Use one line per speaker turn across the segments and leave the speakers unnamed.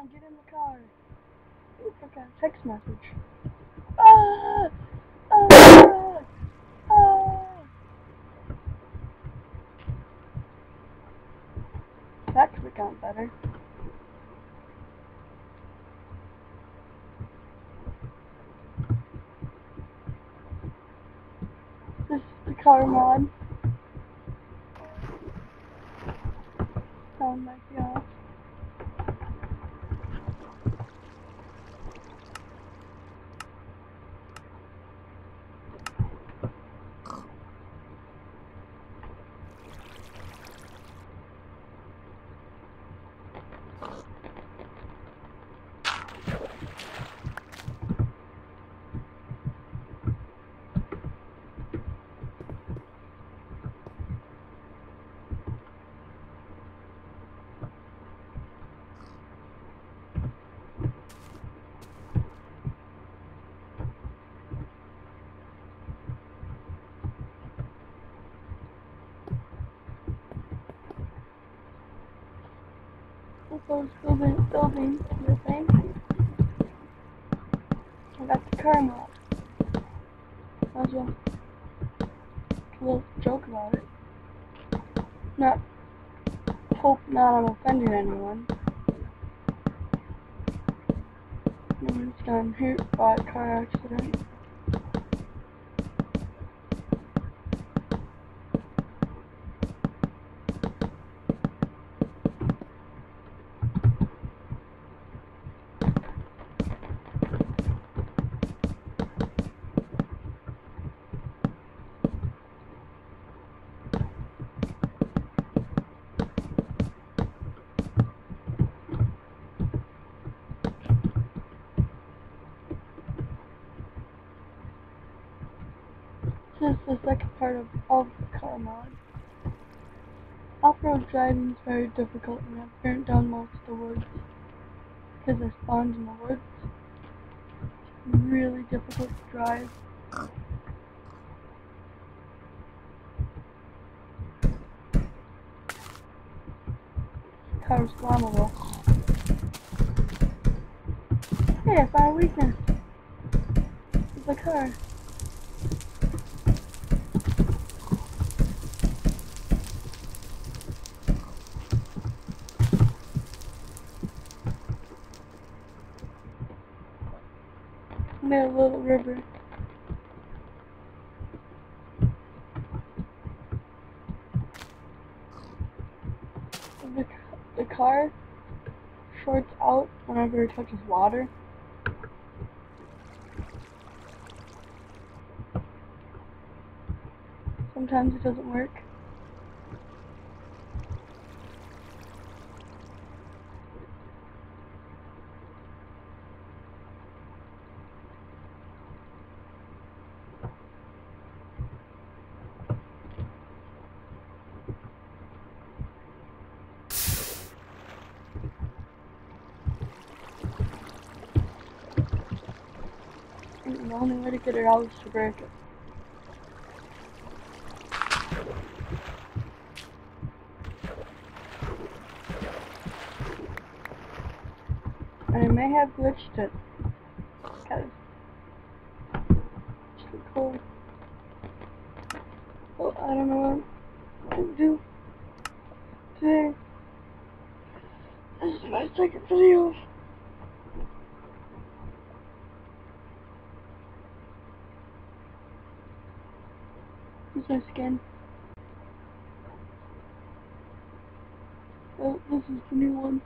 on, get in the car. Ooh, I got a text message. Ah! Ah! Ah! That could have gone better. This is the car mod. Sound might be those building building the thing. I got the car mod. Might as well a little joke about it. Not hope not I'm offending anyone. No one's gotten hurt by a car accident. This is the second part of, of the car mod. Off-road driving is very difficult and I've burnt down most of the woods because I spawned in the woods. It's really difficult to drive. Car is flammable. Hey, I found a weakness. It's a car. A little river. The, the car shorts out whenever it touches water. Sometimes it doesn't work. The only way to get it out is to break it. And it may have glitched it. Because it's too cold. Oh, I don't know what to do today. This is my second video. Here's my skin. Oh, this is the new one.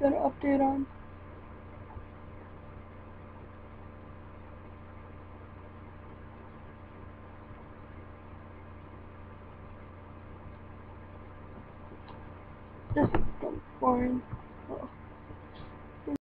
Got an update on. This is boring.